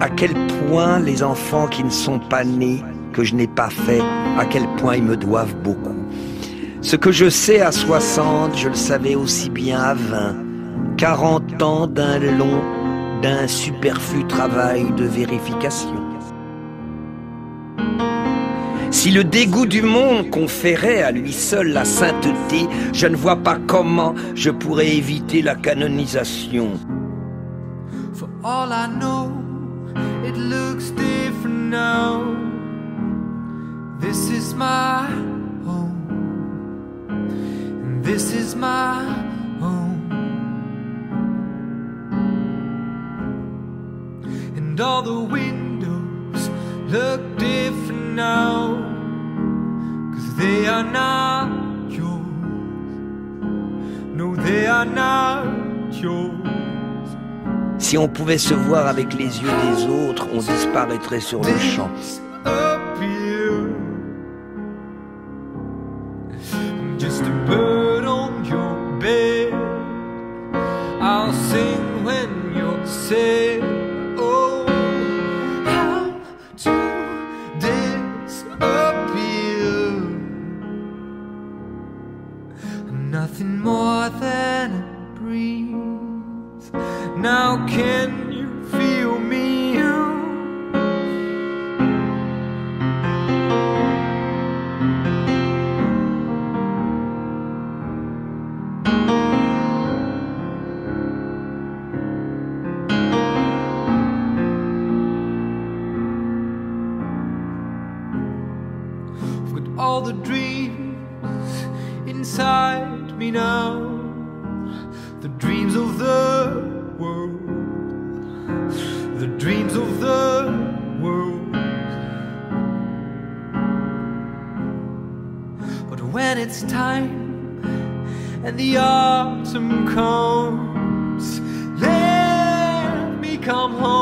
à quel point les enfants qui ne sont pas nés, que je n'ai pas fait, à quel point ils me doivent beaucoup. Ce que je sais à 60, je le savais aussi bien à 20. 40 ans d'un long, d'un superflu travail de vérification. Si le dégoût du monde conférait à lui seul la sainteté, je ne vois pas comment je pourrais éviter la canonisation. It looks different now. This is my home. And this is my home. And all the windows look different now. Cause they are not yours. No, they are not yours. Si on pouvait se voir avec les yeux des autres, on disparaîtrait sur le champ. nothing more than a breeze. Now can you feel me? All the dreams inside me now. The dreams of the world. But when it's time and the autumn comes, let me come home.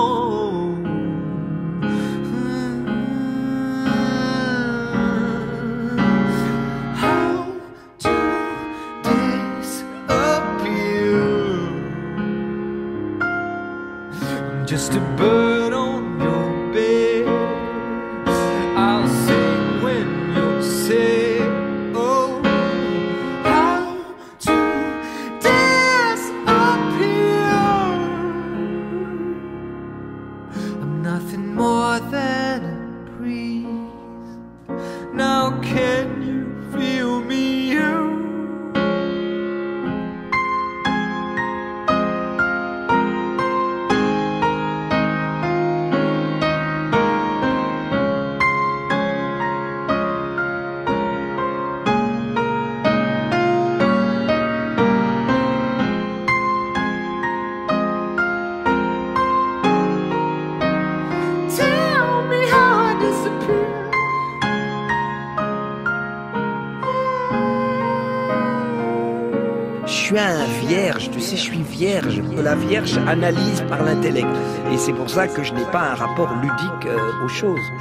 Just a bird on your bed. I'll sing when you say, Oh, how to disappear? I'm nothing more than a breeze. Now can you suis un vierge, tu sais, je suis vierge. La vierge analyse par l'intellect. Et c'est pour ça que je n'ai pas un rapport ludique euh, aux choses.